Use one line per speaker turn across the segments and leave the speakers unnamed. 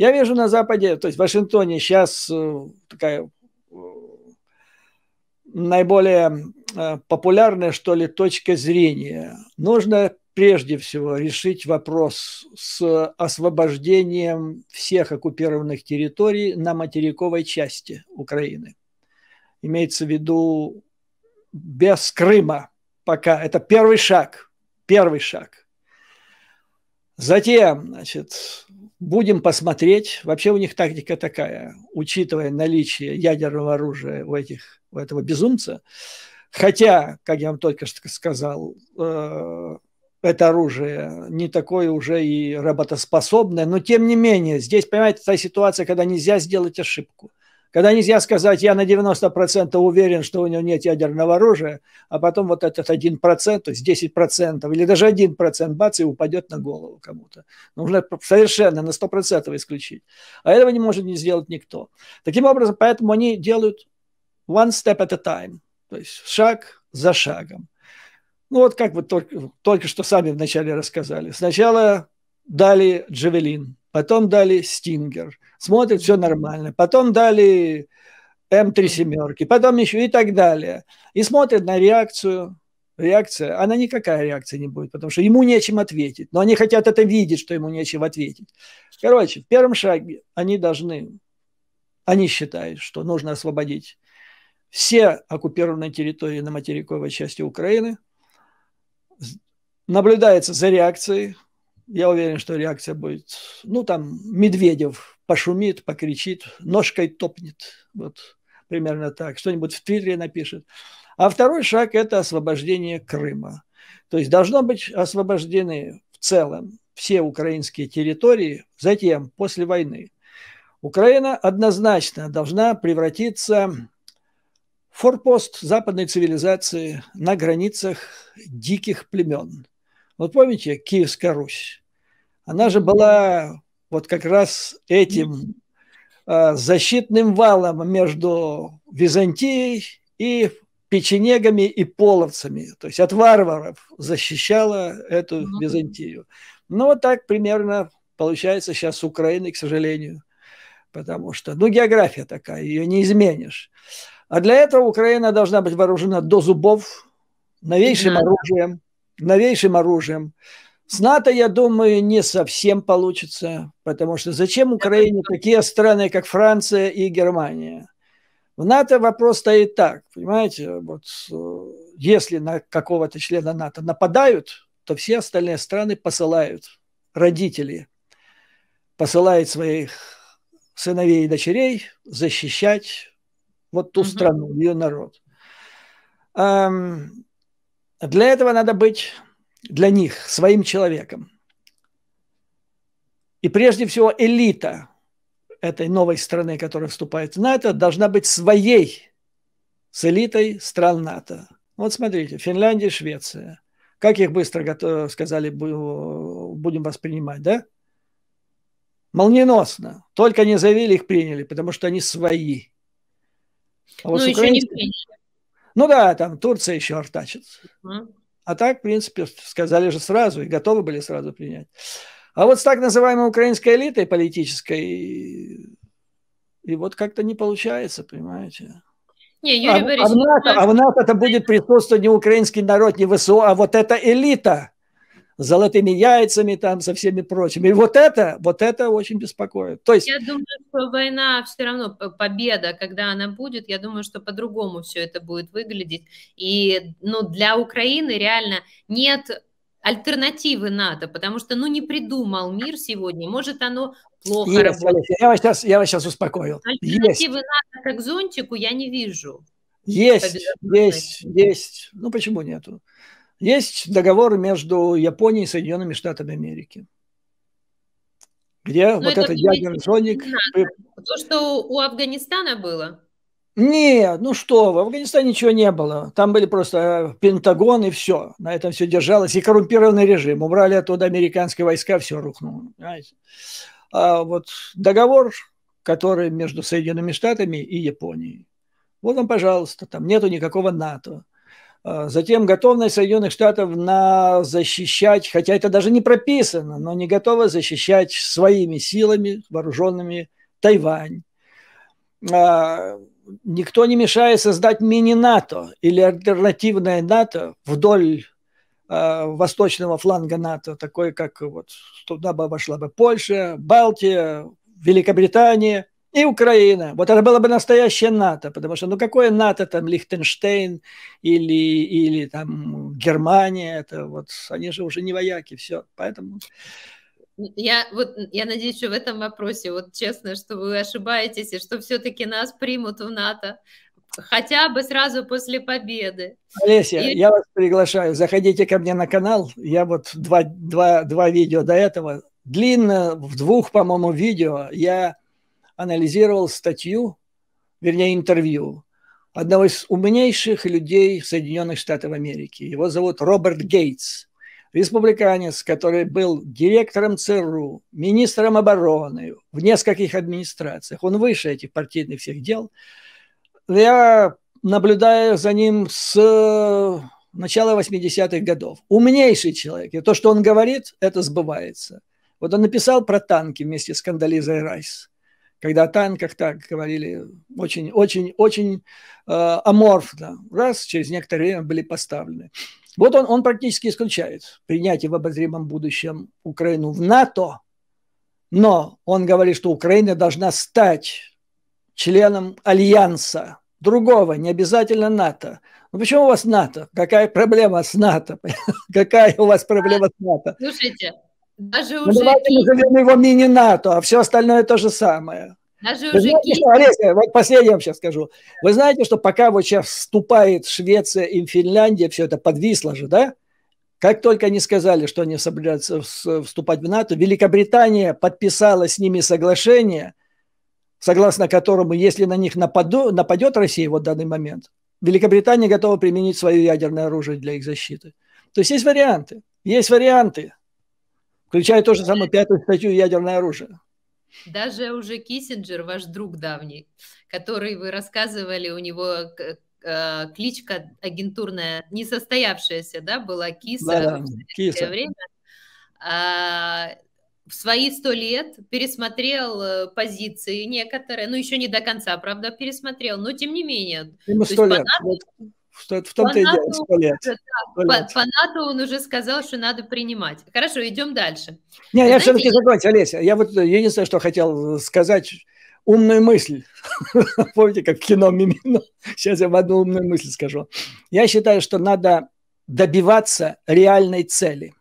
Я вижу на Западе, то есть в Вашингтоне сейчас э, такая э, наиболее э, популярная, что ли, точка зрения. Нужно прежде всего решить вопрос с освобождением всех оккупированных территорий на материковой части Украины. Имеется в виду без Крыма пока. Это первый шаг. Первый шаг. Затем, значит, будем посмотреть. Вообще у них тактика такая, учитывая наличие ядерного оружия у, этих, у этого безумца. Хотя, как я вам только что сказал, э, это оружие не такое уже и работоспособное, но тем не менее, здесь, понимаете, та ситуация, когда нельзя сделать ошибку. Когда нельзя сказать, я на 90% уверен, что у него нет ядерного оружия, а потом вот этот 1%, то есть 10% или даже 1% бац и упадет на голову кому-то. Нужно совершенно на 100% исключить. А этого не может не сделать никто. Таким образом, поэтому они делают one step at a time, то есть шаг за шагом. Ну вот как вы только, только что сами вначале рассказали. Сначала дали Джавелин, потом дали Стингер. Смотрят, все нормально. Потом дали М3 семерки, потом еще и так далее. И смотрят на реакцию. Реакция, она никакая реакция не будет, потому что ему нечем ответить. Но они хотят это видеть, что ему нечем ответить. Короче, в первом шаге они должны, они считают, что нужно освободить все оккупированные территории на материковой части Украины. Наблюдается за реакцией я уверен, что реакция будет, ну, там, Медведев пошумит, покричит, ножкой топнет, вот примерно так, что-нибудь в Твиттере напишет. А второй шаг – это освобождение Крыма. То есть должно быть освобождены в целом все украинские территории, затем, после войны. Украина однозначно должна превратиться в форпост западной цивилизации на границах диких племен. Вот помните Киевская Русь? Она же была вот как раз этим э, защитным валом между Византией и печенегами и половцами, то есть от варваров защищала эту Византию. Ну, вот так примерно получается сейчас с Украиной, к сожалению, потому что, ну, география такая, ее не изменишь. А для этого Украина должна быть вооружена до зубов, новейшим оружием, новейшим оружием, с НАТО, я думаю, не совсем получится, потому что зачем Украине такие страны, как Франция и Германия? В НАТО вопрос стоит так, понимаете, вот э, если на какого-то члена НАТО нападают, то все остальные страны посылают родители, посылают своих сыновей и дочерей защищать вот ту угу. страну, ее народ. Для этого надо быть для них своим человеком. И прежде всего элита этой новой страны, которая вступает в НАТО, должна быть своей с элитой стран НАТО. Вот смотрите, Финляндия, Швеция. Как их быстро сказали, будем воспринимать, да? Молниеносно. Только не заявили, их приняли, потому что они свои.
А вот ну, еще не приняли.
Ну да, там Турция еще артачит. Mm. А так, в принципе, сказали же сразу и готовы были сразу принять. А вот с так называемой украинской элитой политической, и вот как-то не получается, понимаете?
Не, Юрий а,
Борисович, а, в НАТО, а в НАТО это будет присутствовать не украинский народ, не ВСУ, а вот эта элита золотыми яйцами, там, со всеми прочими. И вот это, вот это очень беспокоит. То есть...
Я думаю, что война все равно, победа, когда она будет, я думаю, что по-другому все это будет выглядеть. И ну, для Украины реально нет альтернативы НАТО, потому что, ну, не придумал мир сегодня, может, оно плохо
есть,
работает.
Я вас, сейчас, я вас сейчас успокоил.
Альтернативы есть. НАТО как зонтику я не вижу.
Есть, есть, есть. Ну, почему нету? Есть договор между Японией и Соединенными Штатами Америки, где Но вот этот ядерный зоник...
То, что у Афганистана было?
Нет, ну что, в Афганистане ничего не было. Там были просто Пентагон и все. На этом все держалось. И коррумпированный режим. Убрали оттуда американские войска, все рухнуло. Понимаете? А вот договор, который между Соединенными Штатами и Японией. Вот вам, пожалуйста, там нету никакого НАТО. А, затем готовность Соединенных Штатов на защищать, хотя это даже не прописано, но не готовы защищать своими силами вооруженными Тайвань. А, никто не мешает создать мини-НАТО или альтернативное НАТО вдоль а, восточного фланга НАТО, такой как вот туда бы вошла бы Польша, Балтия, Великобритания – и Украина. Вот это было бы настоящее НАТО, потому что ну какое НАТО там Лихтенштейн или, или там Германия, это вот они же уже не вояки, все, поэтому...
Я вот я надеюсь, что в этом вопросе, вот честно, что вы ошибаетесь, и что все-таки нас примут в НАТО. Хотя бы сразу после победы.
Олеся, и... я вас приглашаю, заходите ко мне на канал, я вот два, два, два видео до этого, длинно, в двух, по-моему, видео. Я анализировал статью, вернее, интервью одного из умнейших людей Соединенных Штатов Америки. Его зовут Роберт Гейтс, республиканец, который был директором ЦРУ, министром обороны в нескольких администрациях. Он выше этих партийных всех дел. Я наблюдаю за ним с начала 80-х годов. Умнейший человек. И то, что он говорит, это сбывается. Вот он написал про танки вместе с Кандализой Райс когда о танках так говорили очень, очень, очень э, аморфно, раз через некоторое время были поставлены. Вот он, он практически исключает принятие в обозримом будущем Украину в НАТО, но он говорит, что Украина должна стать членом альянса другого, не обязательно НАТО. Ну почему у вас НАТО? Какая проблема с НАТО? Какая у вас проблема с НАТО?
Слушайте, даже
ну, уже... давайте назовем его мини-НАТО, а все остальное то же самое. Даже Вы уже знаете, что, Олеся, вот последнее вам сейчас скажу. Вы знаете, что пока вот сейчас вступает Швеция и Финляндия, все это подвисло же, да? Как только они сказали, что они собираются вступать в НАТО, Великобритания подписала с ними соглашение, согласно которому, если на них нападу, нападет Россия вот в данный момент, Великобритания готова применить свое ядерное оружие для их защиты. То есть есть варианты. Есть варианты включая то же самое пятую статью ядерное оружие.
Даже уже Киссинджер, ваш друг давний, который вы рассказывали, у него э, кличка агентурная, несостоявшаяся, да, была Киса да, в Киса. время, а, в свои сто лет пересмотрел э, позиции некоторые, ну, еще не до конца, правда, пересмотрел, но тем не менее.
Ему сто лет. Вот что в том-то и дело, сто лет.
По, по НАТО он уже сказал, что надо принимать. Хорошо, идем дальше.
Не, Знаете, я все-таки закончу, Олеся. Я вот единственное, что хотел сказать, умную мысль. Помните, как в кино Мимино? Сейчас я в одну умную мысль скажу. Я считаю, что надо добиваться реальной цели.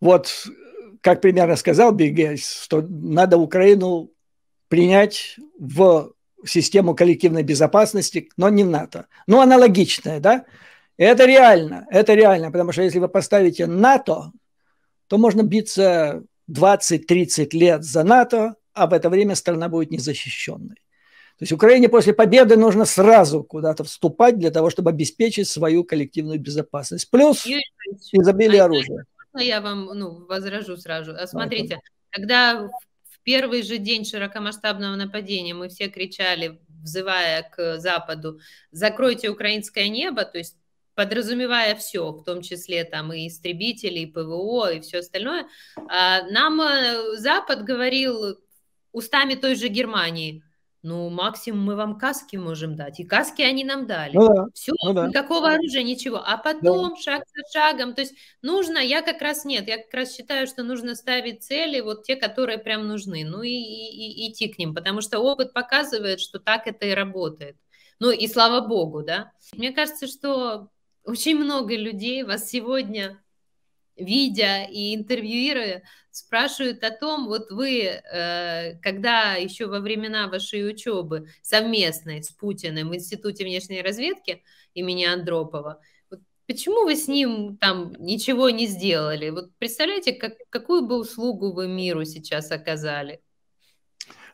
Вот, как примерно сказал Бигельс, что надо Украину принять в систему коллективной безопасности, но не в НАТО. Ну, аналогичная, да? это реально, это реально, потому что если вы поставите НАТО, то можно биться 20-30 лет за НАТО, а в это время страна будет незащищенной. То есть Украине после победы нужно сразу куда-то вступать для того, чтобы обеспечить свою коллективную безопасность. Плюс изобилие а оружия.
Я вам ну, возражу сразу. Смотрите, когда первый же день широкомасштабного нападения мы все кричали, взывая к Западу, закройте украинское небо, то есть подразумевая все, в том числе там и истребители, и ПВО, и все остальное, а, нам э, Запад говорил устами той же Германии, ну, максимум мы вам каски можем дать. И каски они нам дали. Ну, да. Все, ну, да. никакого оружия, ничего. А потом, да. шаг за шагом, то есть нужно, я как раз нет, я как раз считаю, что нужно ставить цели, вот те, которые прям нужны, ну и, и, и идти к ним, потому что опыт показывает, что так это и работает. Ну и слава богу, да. Мне кажется, что очень много людей вас сегодня видя и интервьюируя, спрашивают о том, вот вы, э, когда еще во времена вашей учебы совместной с Путиным в Институте внешней разведки имени Андропова, вот почему вы с ним там ничего не сделали? Вот представляете, как, какую бы услугу вы миру сейчас оказали?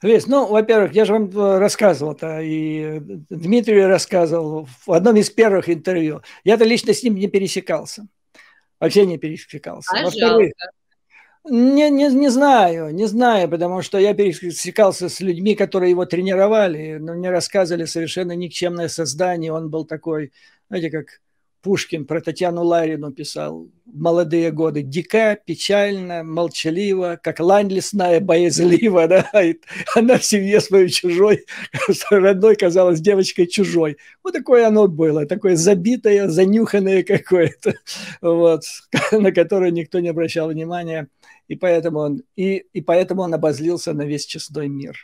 Лес, ну, во-первых, я же вам э, рассказывал-то, и Дмитрию рассказывал в одном из первых интервью. Я-то лично с ним не пересекался вообще не пересекался. Во-вторых, Не, не, не знаю, не знаю, потому что я пересекался с людьми, которые его тренировали, но мне рассказывали совершенно никчемное создание. Он был такой, знаете, как Пушкин про Татьяну Ларину писал в молодые годы. Дика, печально, молчаливо, как лань лесная, боязлива. Да? Она в семье своей чужой, родной казалась девочкой чужой. Вот такое оно было, такое забитое, занюханное какое-то, вот, на которое никто не обращал внимания. И поэтому он, и, и поэтому он обозлился на весь честной мир.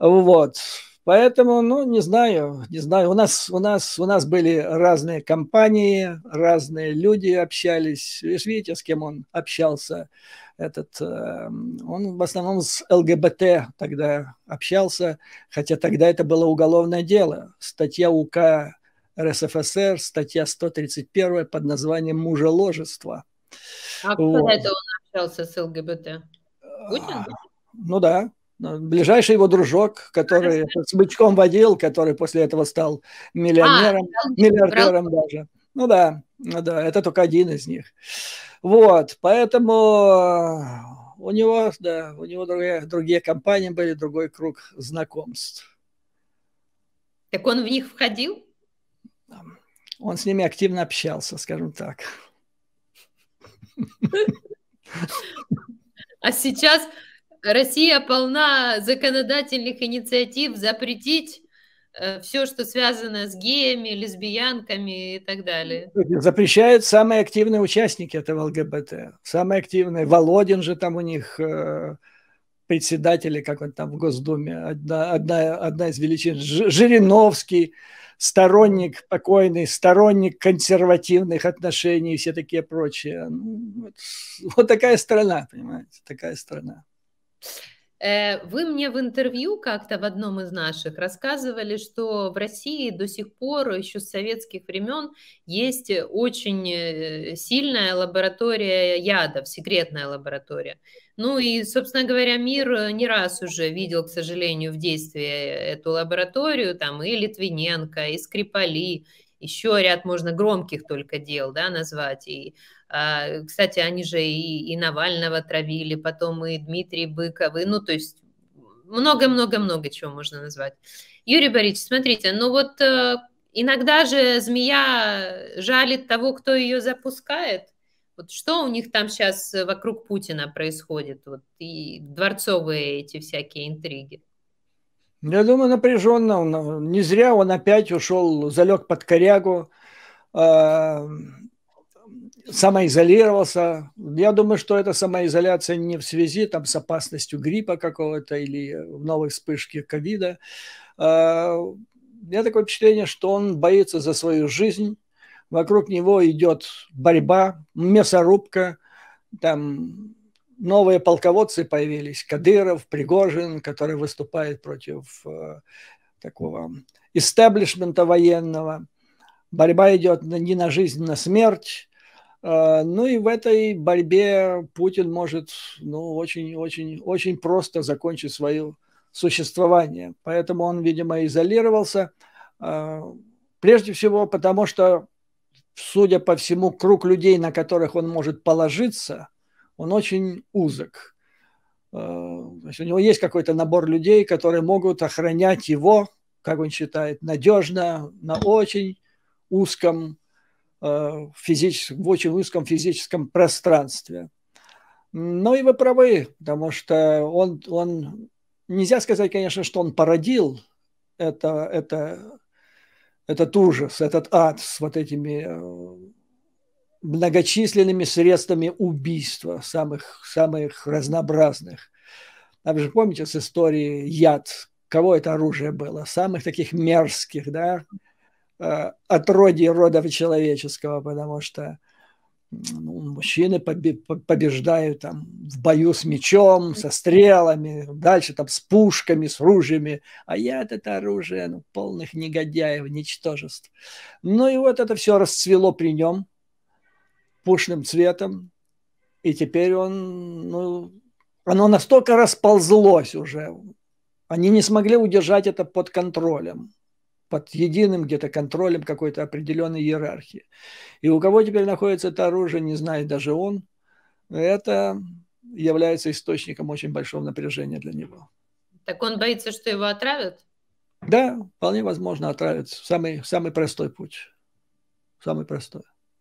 Вот. Поэтому, ну, не знаю, не знаю. У нас, у нас, у нас были разные компании, разные люди общались. Вы видите, с кем он общался. Этот, эм, он в основном с ЛГБТ тогда общался, хотя тогда это было уголовное дело. Статья УК РСФСР, статья 131 под названием «Мужеложество».
А вот. когда это он общался с ЛГБТ? Путин? А,
ну да, ближайший его дружок, который с бычком водил, который после этого стал миллионером, а, миллиардером даже. Ну да, ну да, это только один из них. Вот, поэтому у него, да, у него другие, другие компании были, другой круг знакомств.
Так он в них входил?
Он с ними активно общался, скажем так.
А сейчас Россия полна законодательных инициатив запретить э, все, что связано с геями, лесбиянками и так далее.
Запрещают самые активные участники этого ЛГБТ. Самые активные. Володин же там у них э, председатели, как он там в Госдуме, одна, одна, одна из величин. Жириновский, сторонник покойный, сторонник консервативных отношений и все такие прочие. Ну, вот, вот такая страна, понимаете, такая страна.
Э, вы мне в интервью как-то в одном из наших рассказывали, что в России до сих пор еще с советских времен есть очень э, сильная лаборатория ядов, секретная лаборатория. Ну и, собственно говоря, мир не раз уже видел, к сожалению, в действии эту лабораторию, там и Литвиненко, и Скрипали, еще ряд можно громких только дел да, назвать, и а, кстати, они же и, и Навального травили, потом и Дмитрий Быков, и, ну, то есть много-много-много чего можно назвать. Юрий Борисович, смотрите, ну вот э, иногда же змея жалит того, кто ее запускает. Вот что у них там сейчас вокруг Путина происходит? Вот и дворцовые эти всякие интриги.
Я думаю, напряженно. Не зря он опять ушел, залег под корягу. А, самоизолировался. Я думаю, что эта самоизоляция не в связи там, с опасностью гриппа какого-то или новой вспышки ковида. А, у меня такое впечатление, что он боится за свою жизнь. Вокруг него идет борьба, мясорубка. Там новые полководцы появились. Кадыров, Пригожин, который выступает против э, такого истеблишмента военного. Борьба идет не на жизнь, на смерть. А, ну и в этой борьбе Путин может ну, очень, очень, очень просто закончить свое существование. Поэтому он, видимо, изолировался. А, прежде всего потому, что, судя по всему, круг людей, на которых он может положиться, он очень узок. То есть у него есть какой-то набор людей, которые могут охранять его, как он считает, надежно, на очень узком Э, физическом, в очень узком физическом пространстве. Ну и вы правы, потому что он, он нельзя сказать, конечно, что он породил это, это, этот ужас, этот ад с вот этими э, многочисленными средствами убийства, самых, самых разнообразных. А вы же помните с истории яд, кого это оружие было? Самых таких мерзких, да, Э, отродье рода человеческого, потому что ну, мужчины побеждают там в бою с мечом, со стрелами, дальше там с пушками, с ружьями, а я это оружие ну, полных негодяев, ничтожеств. Ну и вот это все расцвело при нем пушным цветом, и теперь он, ну, оно настолько расползлось уже, они не смогли удержать это под контролем под единым где-то контролем какой-то определенной иерархии. И у кого теперь находится это оружие, не знает даже он. Это, является источником очень большого напряжения для него.
Так он боится, что его отравят?
Да, вполне возможно отравят. Самый, самый простой путь. Самый простой.